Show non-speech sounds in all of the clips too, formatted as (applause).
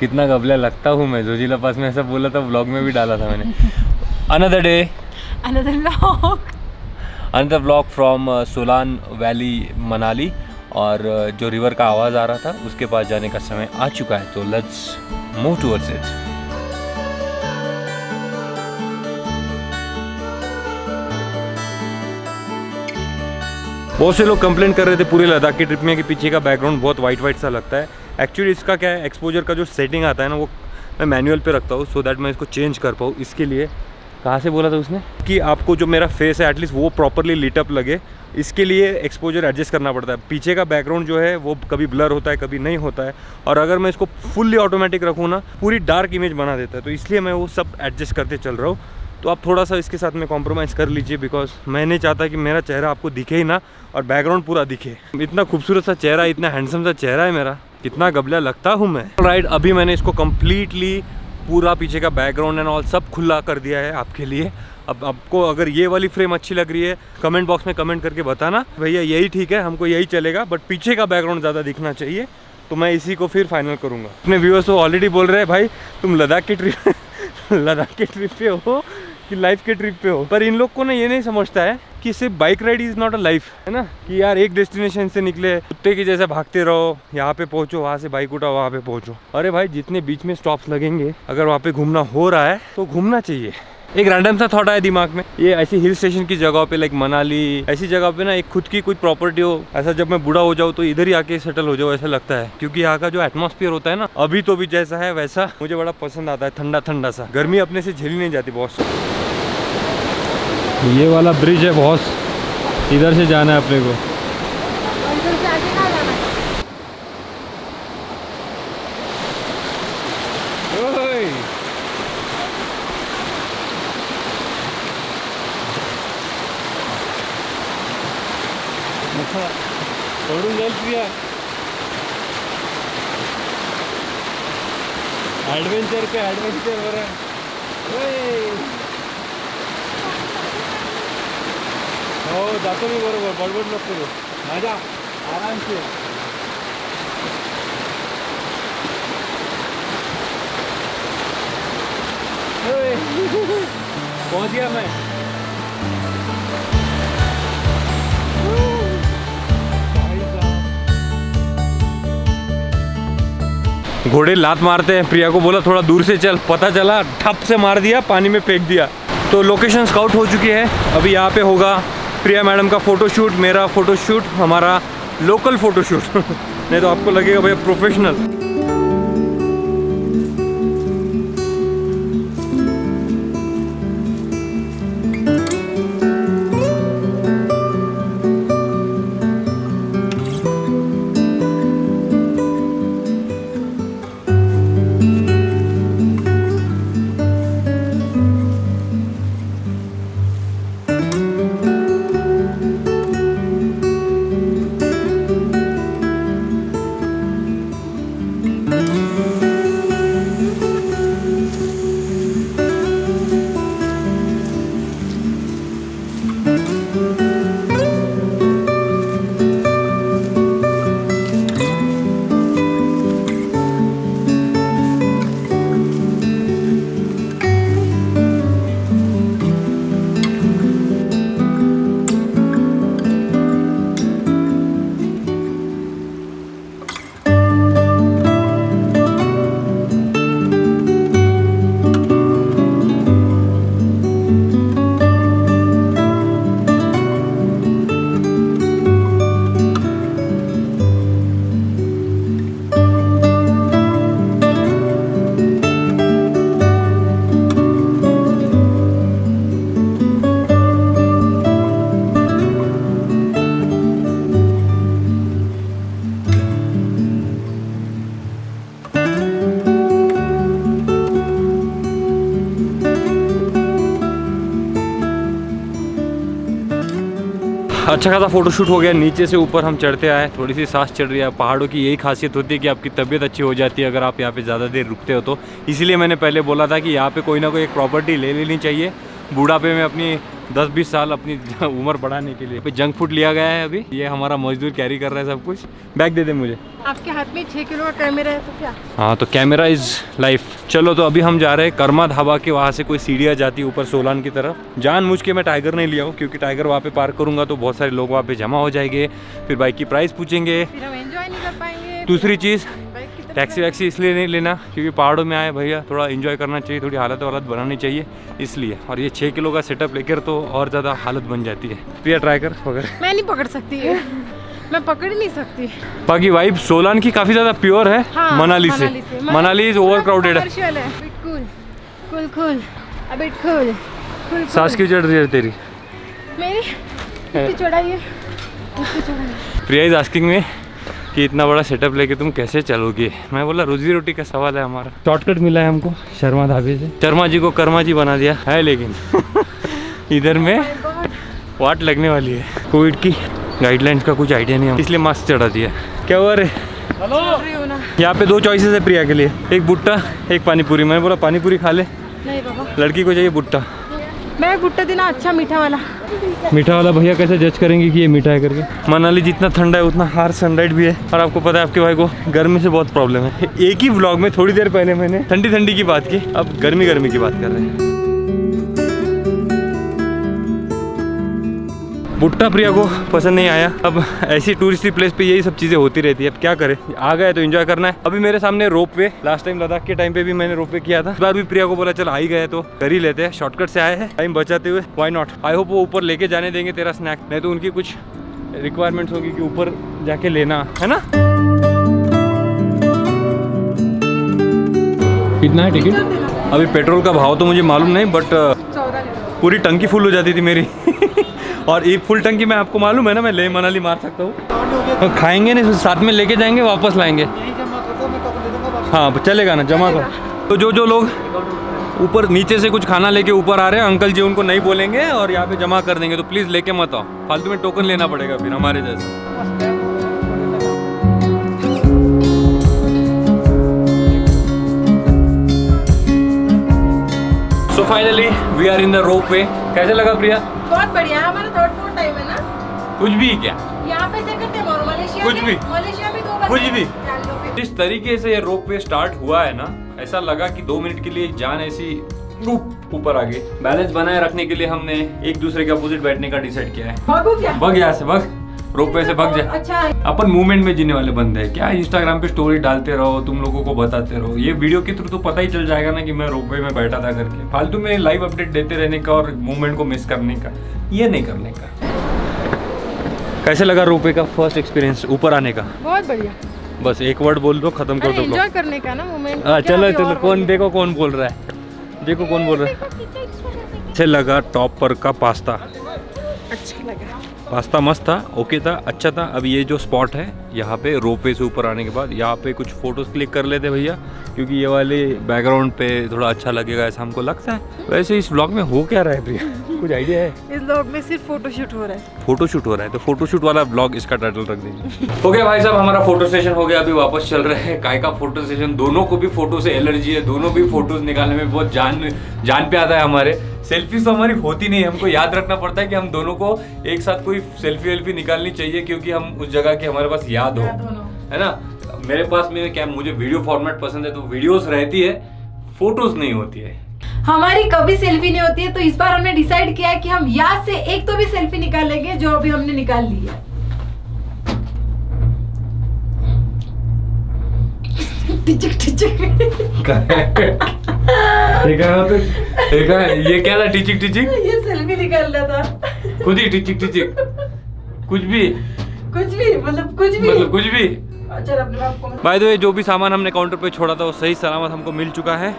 कितना गबला लगता हूँ मैं जोजिला पास में ऐसा बोला था व्लॉग में भी डाला था मैंने। Another day another vlog another vlog from Solan valley Manali और uh, जो रिवर का आवाज़ आ रहा था उसके पास जाने का समय आ चुका है तो लेट्स मूव टूवर्ड्स इट बहुत से लोग कंप्लेन कर रहे थे पूरे लद्दाख की ट्रिप में कि पीछे का बैकग्राउंड बहुत वाइट वाइट सा लगता है। एक्चुअली इसका क्या है एक्सपोजर का जो सेटिंग आता है ना, वो मैं मैनुअल पे रखता हूँ सो दैट मैं इसको चेंज कर पाऊँ इसके लिए। कहाँ से बोला था उसने? कि आपको जो मेरा फेस है एटलीस्ट वो प्रॉपरली लिटअप लगे, इसके लिए एक्सपोजर एडजस्ट करना पड़ता है। पीछे का बैकग्राउंड जो है, वो कभी ब्लर होता है, कभी नहीं होता है। और अगर मैं इसको फुल्ली ऑटोमेटिक रखूँ ना, पूरी डार्क इमेज बना देता है तो इसलिए मैं वो सब एडजस्ट करते चल रहा हूँ। तो आप थोड़ा सा इसके साथ में कॉम्प्रोमाइज़ कर लीजिए बिकॉज़ मैं नहीं चाहता कि मेरा चेहरा आपको दिखे ही ना, और बैकग्राउंड पूरा दिखे। इतना खूबसूरत सा चेहरा, इतना हैंडसम सा चेहरा है मेरा। कितना गबला लगता हूँ मैं। राइट अभी मैंने इसको कम्प्लीटली पूरा पीछे का बैकग्राउंड एंड ऑल सब खुला कर दिया है आपके लिए। अब आपको अगर ये वाली फ्रेम अच्छी लग रही है कमेंट बॉक्स में कमेंट करके बताना। भैया, यही ठीक है, हमको यही चलेगा बट पीछे का बैकग्राउंड ज़्यादा दिखना चाहिए तो मैं इसी को फिर फाइनल करूँगा। अपने व्यूअर्स तो ऑलरेडी बोल रहे हैं, भाई, तुम लद्दाख की ट्रिप (laughs) लद्दाख की ट्रिप पे हो कि लाइफ के ट्रिप पे हो? पर इन लोग को ना ये नहीं समझता है कि सिर्फ़ bike ride is not a life है ना? कि यार एक डेस्टिनेशन से निकले, कुत्ते की जैसे भागते रहो, यहाँ पे पहुँचो, वहाँ से बाइक उठाओ, वहाँ पे पहुँचो। अरे भाई, जितने बीच में स्टॉप्स लगेंगे, अगर वहाँ पे घूमना हो रहा है तो घूमना चाहिए। एक रैंडम सा थॉट आया दिमाग में। ये ऐसी हिल स्टेशन की जगह पे लाइक मनाली, ऐसी जगह पे ना, एक खुद की कोई प्रॉपर्टी हो, ऐसा जब मैं बूढ़ा हो जाऊँ तो इधर ही आके सेटल हो जाओ ऐसा लगता है। क्योंकि यहाँ का जो एटमॉस्फेयर होता है ना, अभी तो भी जैसा है, वैसा मुझे बड़ा पसंद आता है ठंडा ठंडा सा। गर्मी अपने से झेली नहीं जाती बहुत ये वाला ब्रिज है बहुत इधर से जाना है अपने को। एडवेंचर सोडून एडवेंचर हो ॲडव्हेंचर पे ॲडव्हेंचर बरं हो जातो मी बरोबर बडबड नको माझ्या आरामसे ओए, पहुँच गया मैं. घोड़े लात मारते हैं। प्रिया को बोला थोड़ा दूर से चल। पता चला ठप से मार दिया पानी में फेंक दिया। तो लोकेशन स्काउट हो चुकी है। अभी यहाँ पे होगा। प्रिया मैडम का फ़ोटोशूट मेरा फ़ोटोशूट हमारा लोकल फ़ोटोशूट (laughs) नहीं तो आपको लगेगा भैया प्रोफेशनल अच्छा खासा फोटोशूट हो गया, नीचे से ऊपर हम चढ़ते आए, थोड़ी सी सांस चढ़ रही है, पहाड़ों की यही खासियत होती है कि आपकी तबीयत अच्छी हो जाती है, अगर आप यहाँ पे ज़्यादा देर रुकते हो तो। इसीलिए मैंने पहले बोला था कि यहाँ पे कोई ना कोई एक प्रॉपर्टी ले लेनी चाहिए, बूढ़ापे में अपनी 10-20 साल अपनी (laughs) उम्र बढ़ाने के लिए। जंक फ़ूड लिया गया है अभी। ये हमारा मजदूर कैरी कर रहा है सब कुछ। बैग दे दे मुझे। आपके हाथ में छः किलो का कैमरा है तो क्या? हाँ तो कैमरा इज़ लाइफ चलो तो अभी हम जा रहे हैं कर्मा ढाबा के वहाँ से कोई सीढ़ियाँ जाती है ऊपर सोलान की तरफ़। जान मुझ के मैं टाइगर नहीं लिया हूँ क्योंकि टाइगर वहाँ पे पार्क करूँगा तो बहुत सारे लोग वहाँ पे जमा हो जाएँगे। फिर बाइक की प्राइस पूछेंगे। दूसरी चीज़ टैक्सी वैक्सी इसलिए नहीं लेना क्योंकि पहाड़ों में आए भैया थोड़ा इन्जॉय करना चाहिए थोड़ी हालत वालत बनानी चाहिए इसलिए। और ये छः किलो का सेटअप लेकर तो और ज़्यादा हालत बन जाती है। प्रिया ट्राई कर वगैरह मैं नहीं पकड़ सकती। है मैं पकड़ नहीं सकती। बाकी वाइब सोलान की काफ़ी ज़्यादा प्योर है हाँ, मनाली से। मनाली इज़ ओवर क्राउडेड है। सांस क्यों चढ़ रही है तेरी। मेरी? है। चौड़ाई है। प्रिया इज़ आस्किंग में कि इतना बड़ा सेटअप लेके तुम कैसे चलोगे? मैं बोला रोजी रोटी का सवाल है हमारा। शॉर्टकट मिला है हमको शर्मा ढाबे से। शर्मा जी को कर्मा जी बना दिया है लेकिन (laughs) इधर में वाट लगने वाली है। कोविड की गाइडलाइंस का कुछ आइडिया नहीं है। इसलिए मास्क चढ़ा दिया। क्या हुआ रे? हूँ ना। यहाँ पे दो चॉइसेस है प्रिया के लिए। एक भुट्टा एक पानीपुरी। मैंने बोला पानीपुरी खा ले। नहीं बाबा। लड़की को चाहिए भुट्टा मैं भुट्टा देना अच्छा मीठा वाला। मीठा वाला भैया कैसे जज करेंगे कि ये मीठा है करके? मनाली जितना ठंडा है उतना हार सनलाइट भी है। और आपको पता है आपके भाई को गर्मी से बहुत प्रॉब्लम है। एक ही ब्लॉग में थोड़ी देर पहले मैंने ठंडी ठंडी की बात की अब गर्मी गर्मी की बात कर रहे हैं। भुट्टा प्रिया को पसंद नहीं आया। अब ऐसी टूरिस्टी प्लेस पे यही सब चीज़ें होती रहती है। अब क्या करें? आ गए तो एंजॉय करना है। अभी मेरे सामने rope way last time Ladakh के टाइम पे भी मैंने रोप वे किया था। इस बार भी प्रिया को बोला, चल आ ही गए तो कर ही लेते हैं। शॉर्टकट से आए हैं। टाइम बचाते हुए। वाई नॉट आई होप वो ऊपर लेके जाने देंगे तेरा स्नैक नहीं तो उनकी कुछ रिक्वायरमेंट्स होगी कि ऊपर जाके लेना, है ना? कितना है टिकट अभी पेट्रोल का भाव तो मुझे मालूम नहीं बट पूरी टंकी फुल हो जाती थी मेरी। (laughs) और ये फुल टंकी मैं आपको मालूम है ना, मैं ले मनाली मार सकता हूँ। तो खाएँगे नहीं साथ में लेके जाएँगे, वापस लाएँगे। हाँ चलेगा ना, जमा कर। तो जो जो लोग ऊपर, नीचे से कुछ खाना लेके ऊपर आ रहे हैं, अंकल जी उनको नहीं बोलेंगे और यहाँ पे जमा कर देंगे। तो प्लीज़ लेके मत आओ। फालतू में टोकन लेना पड़ेगा फिर, हमारे जैसे। So finally we are in the rope way कैसे लगा प्रिया? बहुत बढ़िया हमारा थर्ड फोर्थ टाइम है ना? कुछ भी क्या? यहाँ पे टाइम और मलेशिया कुछ भी। मलेशिया में दो बार कुछ भी। जिस तरीके से ये रोप वे स्टार्ट हुआ है ना ऐसा लगा कि दो मिनट के लिए जान ऐसी ऊपर आ गई। बैलेंस बनाए रखने के लिए हमने एक दूसरे के अपोजिट बैठने का डिसाइड किया है। भग यहाँ से भग। रोप से भग जाए अच्छा। अपन मूवमेंट में जीने वाले बंदे हैं। क्या इंस्टाग्राम पे स्टोरी डालते रहो तुम लोगों को बताते रहो। ये वीडियो के थ्रू तो पता ही चल जाएगा ना कि मैं रोपवे में बैठा था करके। फालतू में लाइव अपडेट देते रहने का और मूवमेंट को मिस करने का। ये नहीं करने का। कैसे लगा रोपवे का फ़र्स्ट एक्सपीरियंस ऊपर आने का? बहुत बढ़िया। बस एक वर्ड बोल दो खत्म कर दो एंजॉय करने का ना मोमेंट हाँ चलो चलो कौन देखो कौन बोल रहा है। देखो कौन बोल रहा है। अच्छे लगा टॉप पर का पास्ता? अच्छा लगा। पास्ता मस्त था ओके था अच्छा था। अब ये जो स्पॉट है यहाँ पे रोपवे से ऊपर आने के बाद यहाँ पे कुछ फ़ोटोज़ क्लिक कर लेते भैया क्योंकि ये वाले बैकग्राउंड पे थोड़ा अच्छा लगेगा ऐसा हमको लगता है। वैसे इस ब्लॉग में हो क्या रहा है प्रिया (laughs) कुछ आइडिया है? इस लोग में सिर्फ़ फ़ोटो शूट हो रहा है। फ़ोटो शूट हो रहा है तो फ़ोटो शूट वाला ब्लॉग इसका टाइटल रख देंगे हो गया भाई साहब हमारा फ़ोटो सेशन हो गया अभी वापस चल रहे हैं। काय का फ़ोटो सेशन दोनों को भी फ़ोटो से एलर्जी है दोनों भी फ़ोटोज़ निकालने में बहुत जान जान पे आता है हमारे। सेल्फीज तो हमारी होती नहीं है हमको याद रखना पड़ता है कि हम दोनों को एक साथ कोई सेल्फी वेल्फी निकालनी चाहिए क्योंकि हम उस जगह के हमारे पास याद याद हो। है ना? मेरे पास में क्या मुझे वीडियो फॉर्मेट पसंद है तो वीडियोस रहती है फ़ोटोज़ नहीं होती है। हमारी कभी सेल्फी नहीं होती है तो इस बार हमने डिसाइड किया है कि हम याद से एक तो भी सेल्फी निकाल लेंगे जो अभी हमने निकाल ली है। टिचक टिचक। है तो है ये क्या था टिचिक टिचिक? ये सेल्फी निकाल रहा था। खुद ही टिचिक टिचिक। कुछ भी। कुछ भी मतलब कुछ भी। मतलब कुछ भी। चल अपने बाप को बाय द वे जो भी सामान हमने काउंटर पे छोड़ा था वो सही सलामत हमको मिल चुका है।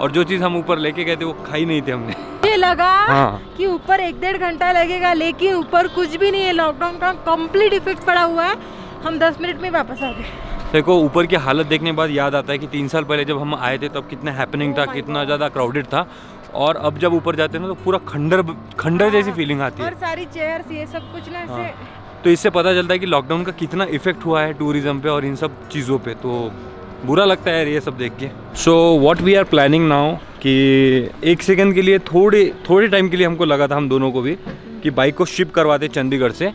और जो चीज़ हम ऊपर लेके गए थे वो खाई नहीं थे हमने। (laughs) ये लगा हाँ। कि ऊपर एक डेढ़ घंटा लगेगा लेकिन ऊपर कुछ भी नहीं है। लॉकडाउन का कंप्लीट इफ़ेक्ट पड़ा हुआ है। हम दस मिनट में वापस आ गए। देखो ऊपर की हालत देखने के बाद याद आता है कि तीन साल पहले जब हम आए थे तब कितना हैपनिंग था Oh कितना ज़्यादा क्राउडेड था। और अब जब ऊपर जाते हैं ना तो पूरा खंडर खंडर जैसी हाँ, फीलिंग आती है। और सारी चेयर्स ये सब कुछ ना ऐसे हाँ। तो इससे पता चलता है कि लॉकडाउन का कितना इफ़ेक्ट हुआ है टूरिज़्म पे और इन सब चीज़ों पे तो बुरा लगता है ये सब देख के। So what we are planning now कि एक सेकेंड के लिए थोड़े थोड़े टाइम के लिए हमको लगा था हम दोनों को भी, कि बाइक को शिप करवाते चंडीगढ़ से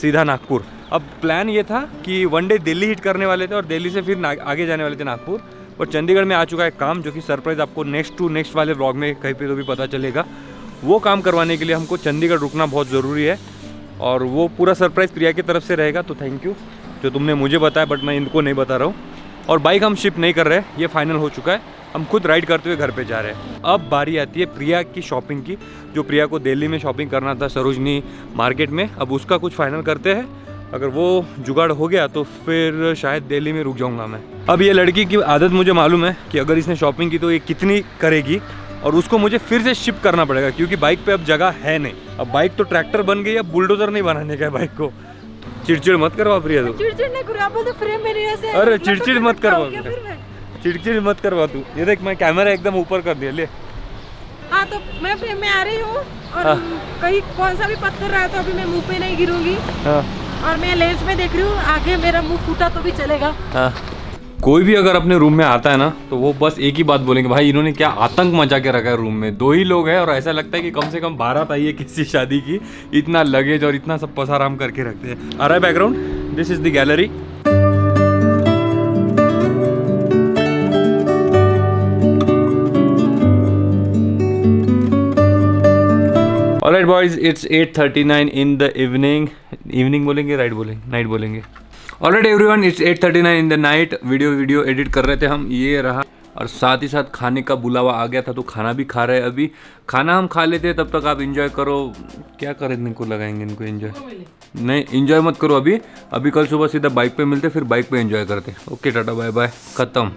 सीधा नागपुर। अब प्लान ये था कि वन डे दिल्ली हिट करने वाले थे और दिल्ली से फिर आगे जाने वाले थे नागपुर। और चंडीगढ़ में आ चुका है काम, जो कि सरप्राइज़ आपको नेक्स्ट टू नेक्स्ट वाले ब्लॉग में कहीं पे तो भी पता चलेगा। वो काम करवाने के लिए हमको चंडीगढ़ रुकना बहुत ज़रूरी है। और वो पूरा सरप्राइज़ प्रिया की तरफ़ से रहेगा तो थैंक यू जो तुमने मुझे बताया बट मैं इनको नहीं बता रहा हूँ। और बाइक हम शिप नहीं कर रहे, ये फाइनल हो चुका है। हम खुद राइड करते हुए घर पे जा रहे हैं। अब बारी आती है प्रिया की शॉपिंग की, जो प्रिया को दिल्ली में शॉपिंग करना था, सरोजनी मार्केट में। अब उसका कुछ फाइनल करते हैं। अगर वो जुगाड़ हो गया तो फिर शायद दिल्ली में रुक जाऊँगा मैं। अब ये लड़की की आदत मुझे मालूम है कि अगर इसने शॉपिंग की तो ये कितनी करेगी। और उसको मुझे फिर से शिफ्ट करना पड़ेगा क्योंकि बाइक पे अब जगह है नहीं। अब बाइक तो ट्रैक्टर बन गई अब बुलडोजर नहीं बनाने का बाइक को। चिड़चिड़ मत करवा प्रिया तू। में अरे चिड़चिड़ तो मत क्या करो गया फिर मैं? चिड़चिड़ मत करवा तू। ये देख मैं कैमरा एकदम ऊपर कर दिया ले। हाँ तो मैं फ्रेम में आ रही हूँ और हाँ। कहीं कौन सा भी पत्थर रहा तो अभी मैं मुँह पे नहीं गिरूँगी। हाँ। और मैं लेंस में देख रही हूँ आगे मेरा मुँह फूटा तो भी चलेगा। हाँ। कोई भी अगर अपने रूम में आता है ना तो वो बस एक ही बात बोलेंगे, भाई, इन्होंने क्या आतंक मचा के रखा है रूम में? दो ही लोग हैं और ऐसा लगता है कि कम से कम बारात आई है किसी शादी की, इतना लगेज और इतना सब पसाराम करके रखते हैं। है background this is the gallery alright boys it's 8:39 in the evening evening बोलेंगे, राइट बोलेंगे नाइट बोलेंगे। Alright everyone it's 8:39 in the night video video edit कर रहे थे हम, ये रहा। और साथ ही साथ खाने का बुलावा आ गया था तो खाना भी खा रहे हैं अभी। खाना हम खा लेते हैं, तब तक आप इन्जॉय करो। क्या करें, इनको लगाएँगे, इनको इन्जॉय नहीं इन्जॉय मत करो अभी। अभी कल सुबह सीधा बाइक पे मिलते, फिर बाइक पे इन्जॉय करते। ओके टाटा बाय बाय खत्म।